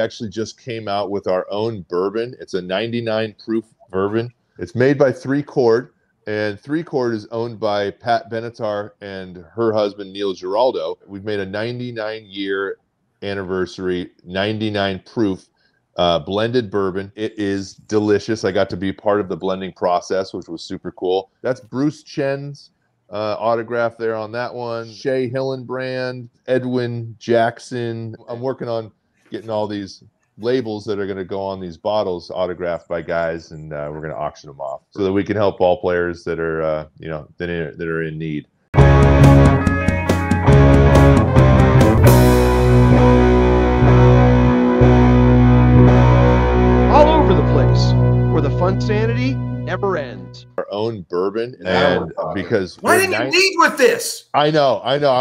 actually just came out with our own bourbon. It's a 99 proof bourbon. It's made by Three Chord, and Three Chord is owned by Pat Benatar and her husband Neil Giraldo. We've made a 99 year anniversary, 99 proof uh, blended bourbon. It is delicious. I got to be part of the blending process, which was super cool. That's Bruce Chen's uh, autograph there on that one. Shea Hillenbrand, Edwin Jackson. I'm working on getting all these labels that are going to go on these bottles autographed by guys, and uh, we're going to auction them off so that we can help all players that are, uh, you know, that are, that are in need. All over the place, where the fun sanity never ends. Our own bourbon, and because Why didn't you lead with this? I know, I know.